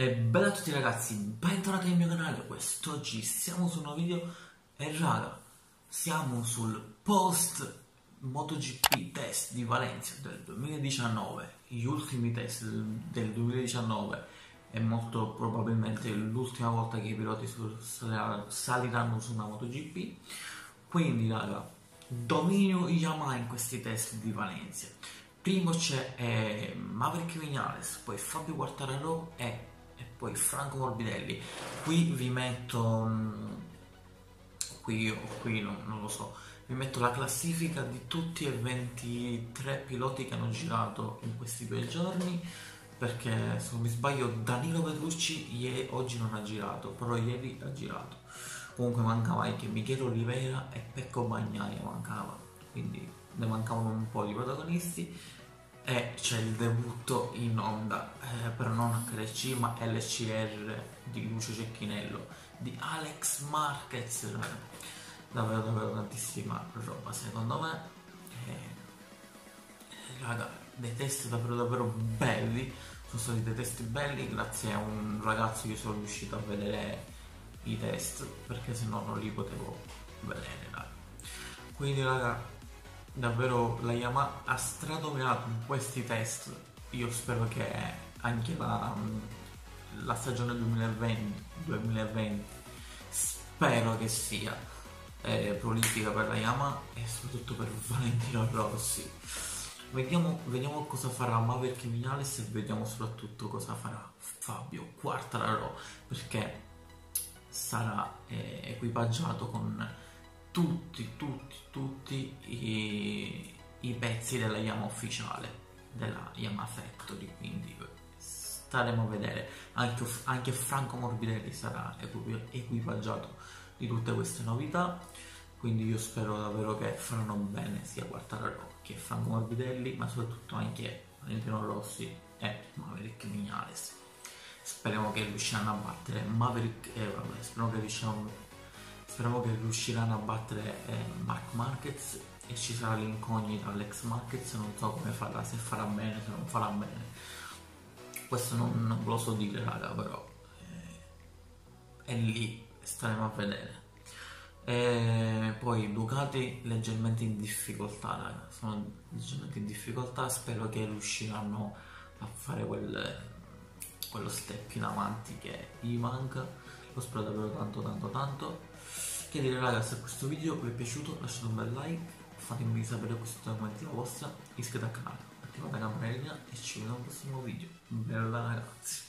E bella a tutti ragazzi, bentornati nel mio canale, quest'oggi siamo su un nuovo video. E raga, siamo sul post MotoGP test di Valencia del 2019, gli ultimi test del 2019 e molto probabilmente l'ultima volta che i piloti saliranno su una MotoGP, quindi raga, dominio Yamaha in questi test di Valencia. Primo c'è eh, Maverick Vignales, poi Fabio Quartararo e e poi Franco Morbidelli. Qui vi metto, mm, qui o qui non, non lo so, vi metto la classifica di tutti e 23 piloti che hanno girato in questi due giorni perché se non mi sbaglio Danilo Petrucci oggi non ha girato però ieri ha girato comunque mancava anche Michele Oliveira e Pecco Bagnaia mancava quindi ne mancavano un po' di protagonisti e c'è il debutto in onda eh, per non HRC ma LCR di Lucio Cecchinello di Alex Marquez. Davvero davvero tantissima roba secondo me. Eh, raga dei test davvero davvero belli. Sono stati dei test belli grazie a un ragazzo che sono riuscito a vedere i test perché se no non li potevo vedere raga. Quindi raga davvero la Yamaha ha stradominato in questi test. Io spero che anche la, la stagione 2020, 2020 spero che sia eh, prolifica per la Yamaha e soprattutto per Valentino Rossi. Vediamo, vediamo cosa farà Maverick Vinales e vediamo soprattutto cosa farà Fabio Quartararo perché sarà eh, equipaggiato con tutti, tutti, tutti pezzi della Yamaha ufficiale, della Yamaha Factory, quindi staremo a vedere. Anche, anche Franco Morbidelli sarà equipaggiato di tutte queste novità, quindi io spero davvero che faranno bene sia Quartararo che Franco Morbidelli, ma soprattutto anche Valentino Rossi e Maverick Vignales. Speriamo che riusciranno a battere Maverick e eh, vabbè, speriamo che riusciranno Speriamo che riusciranno a battere eh, Mark Marquez e ci sarà l'incognita Alex Marquez, non so come farà, se farà bene, se non farà bene. Questo non, non lo so dire raga, però eh, è lì, staremo a vedere. E poi Ducati leggermente in difficoltà, raga. sono leggermente in difficoltà, spero che riusciranno a fare quel, quello step in avanti che gli manca, lo spero davvero tanto tanto tanto che dire ragazzi se questo video vi è piaciuto lasciate un bel like fatemi sapere questo commenti la vostra iscrivetevi al canale attivate la campanellina e ci vediamo al prossimo video. Bella ragazzi